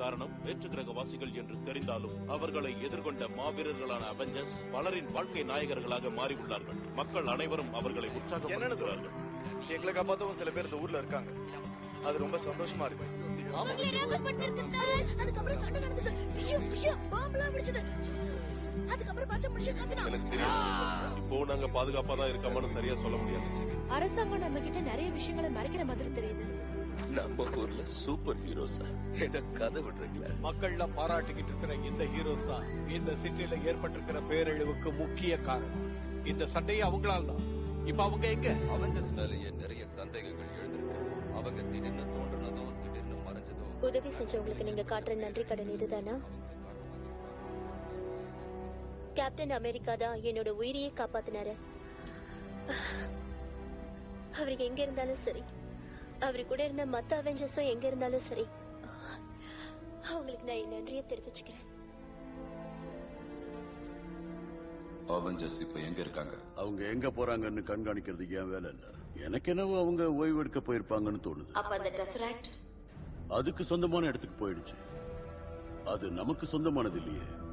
காரணம் வேற்று கிரகவாசிகள் என்று தெரிந்தாலும் அவர்களை எதிர்கொண்ட மாவீரர்களான அவெஞ்சர்ஸ் பலரின் வாழ்க்கை நாயகர்களாக மாறியுள்ளார்கள். மக்கள் அனைவரும் அவர்களை உற்சாகப்படுத்துகிறார்கள். எங்களை காப்பாத்தவும் சில பேர் இந்த ஊர்ல இருக்காங்க. அது ரொம்ப சந்தோஷமா இருக்கு. இப்போ நாங்க பாதுகாப்பா தான் இருக்கோம்னு சரியா சொல்ல முடியாது. அரசாங்கம் நம்ம கிட்ட நிறைய விஷயங்களை மறைக்கிற மாதிரி தெரியுது. நம்ம ஊர்ல சூப்பர் ஹீரோஸா என்ன கதை விடுறீங்களா மக்கள்லாம் பாராட்டிக்கிட்டு இருக்கிற இந்த ஹீரோஸ் தான். இந்த சிட்டில ஏற்பட்டிருக்கிற பேரழிவுக்கு முக்கிய காரணம். இந்த சண்டையை அவங்களால தான். இப்ப அவங்க எங்க? அவெஞ்சர்ஸ் மேலேயே நிறைய சந்தேகங்கள் எழுந்திருக்கு அவங்க திடீர்னு தோன்றுனதோ திடீர்னு மறைஞ்சதோ. உதவி செஞ்சவங்களுக்கு நீங்க காட்டுற நன்றி கடன் இதுதானா? கேப்டன் அமெரிக்கா தான் என்னோட உயிரையே காப்பாத்தினாரு. அவர் எங்க இருந்தாலும் சரி. அவரு கூட இருந்த மத்த அவெஞ்சர்ஸும் எங்க இருந்தாலும் சரி. அவங்களுக்கு நான் என் நன்றியை தெரிவிச்சுக்கிறேன். அவெஞ்சர்ஸ் இப்ப எங்க இருக்காங்க? அவங்க எங்க போறாங்கன்னு கண்காணிக்கிறது என் வேலை இல்ல? எனக்கு என்னவோ அவங்க ஓய்வு எடுக்க போயிருப்பாங்கன்னு தோணுது. அப்ப அந்த டெசராக்ட் அதுக்கு சொந்தமான இடத்துக்கு போயிடுச்சு. அது நமக்கு சொந்தமானது இல்லையே.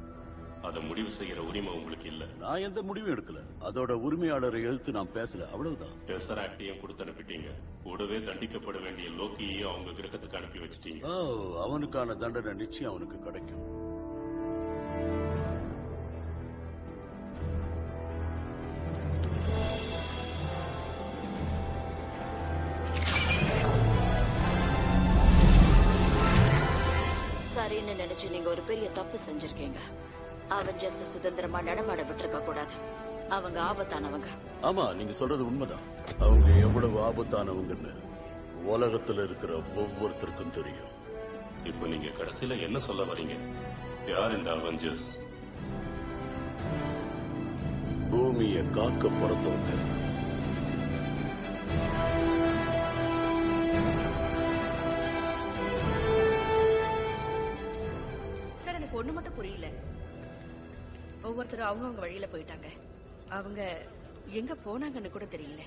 அதை முடிவு செய்யற உரிமை உங்களுக்கு இல்ல. நான் எந்த முடிவும் எடுக்கல. அதோட உரிமையாளரை எதிர்த்து நான் பேசல. அவ்வளவுதான். டெசர் ஆக்டையும் கொடுத்து அனுப்பிட்டீங்க கூடவே தண்டிக்கப்பட வேண்டிய லோக்கியையும் அவங்க கிரகத்துக்கு அனுப்பி வச்சிட்டீங்க. ஓ அவனுக்கான தண்டனை நிச்சயம் அவனுக்கு கிடைக்கும். சரின்னு நினைச்சு நீங்க ஒரு பெரிய தப்பு செஞ்சிருக்கீங்க. அவெஞ்சர்ஸ் சுதந்திரமா நடமாட விட்டுருக்க கூடாது. அவங்க ஆபத்தானவங்க. ஆமா நீங்க சொல்றது உண்மைதான். அவங்க எவ்வளவு ஆபத்தானவங்கன்னு உலகத்துல இருக்கிற ஒவ்வொருத்தருக்கும் தெரியும். இப்போ நீங்க கடைசியில என்ன சொல்ல வரீங்க? யார் இந்த அவெஞ்சர்ஸ் பூமியை காக்க பிறந்தவங்க சார் எனக்கு ஒண்ணு மட்டும் புரியல. ஒவ்வொருத்தரும் அவங்கவங்க வழியில போயிட்டாங்க. அவங்க எங்க போனாங்கன்னு கூட தெரியல.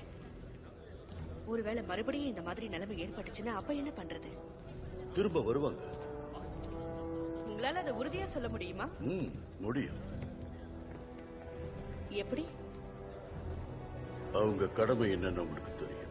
ஒருவேளை மறுபடியும் இந்த மாதிரி நிலைமை ஏற்பட்டுச்சுன்னா அப்ப என்ன பண்றது? திரும்ப வருவாங்க. உங்களால அதை உறுதியா சொல்ல முடியுமா? முடியும். எப்படி? அவங்க கடமை என்னன்னு உங்களுக்கு தெரியும்.